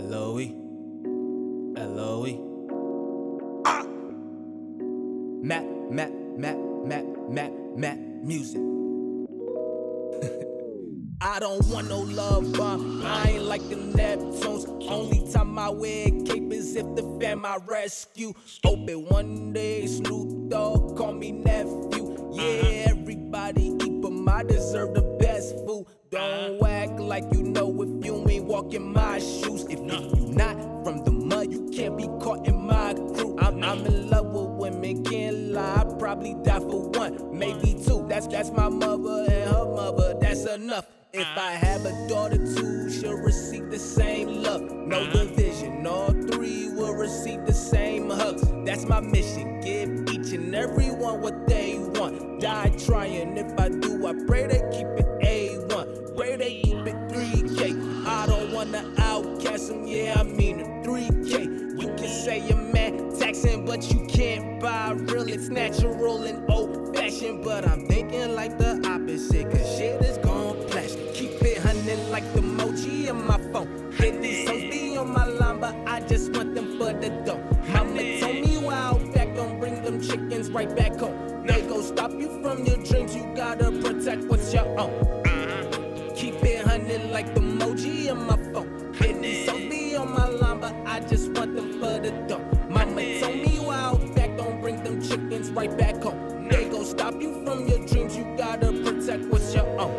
L-O-E. L-O-E. Ah! Map, map, map, map, map, map, music. I don't want no love bomb. I ain't like the Neptunes. Only time I wear cape is if the fam I rescue. Hope it one day Snoop Dogg call me nephew. Yeah, everybody eat, but I deserve the best food. Don't act like you know if you ain't walking my shoes. If you not from the mud, you can't be caught in my crew. I'm, I'm in love with women, can't lie. I probably die for one, maybe two. That's that's my mother and her mother. That's enough. If I have a daughter too, she'll receive the same love. No uh-huh. division, all three will receive the same hugs. That's my mission. Give each and every one what they want. Die trying. If I do, I pray they keep it A1. Pray they keep it 3K. I don't wanna yeah, I mean a 3K. You can say a man taxing, but you can't buy real. It's natural and old fashioned, but I'm thinking like the opposite. Cause shit is gone plastic. Keep it hunting like the emoji in my phone. Hit these hoes be on my line, but I just want them for the dough. Mama told me while back, don't bring them chickens right back home. They gon' stop you from your dreams, you gotta protect what's your own. Uh-huh. Keep it hunting like the emoji in my phone. Hit these right back home. They gon' stop you from your dreams, you gotta protect what's your own.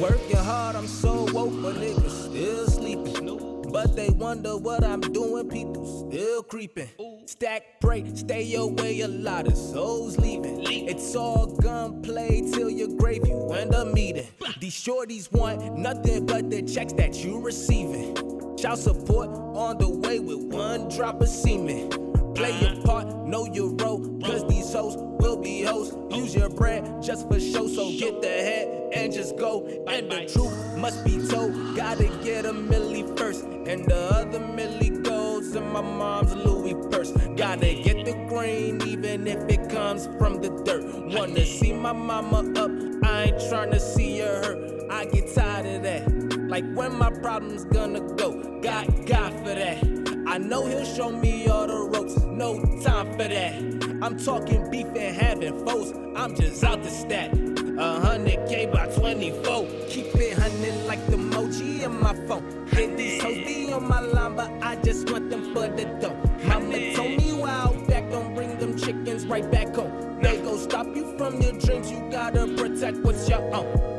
Working hard, I'm so woke, but niggas still sleeping. But they wonder what I'm doing, people still creeping. Stack, pray, stay away, a lot of souls leaving. It's all gunplay till your grave, you end up meeting. These shorties want nothing but the checks that you receiving. Child support on the way with one drop of semen. Play your part, know your role, cause these hoes will be hoes. Use your brand just for show, so get the head and just go. And the truth must be told, gotta get a milli first. And the other milli goes in my mom's Louis purse. Gotta get the grain, even if it comes from the dirt. Wanna see my mama up, I ain't tryna see her hurt. I get tired of that. Like when my problems gonna go, got God for that. I know he'll show me all the ropes, no time for that. I'm talking beef and having foes, I'm just out the stat. A hundred K by 24, keep it hunting like the emoji in my phone. Hit these hoes be on my line, but I just want them for the dough. Mama told me while back, don't bring them chickens right back home. They gon' stop you from your dreams, you gotta protect what's your own.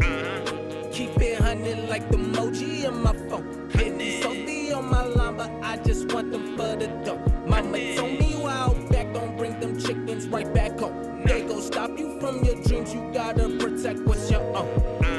Keep it hunting like the emoji in my phone. Hit these hoes be on my line, stop you from your dreams, you gotta protect what's your own.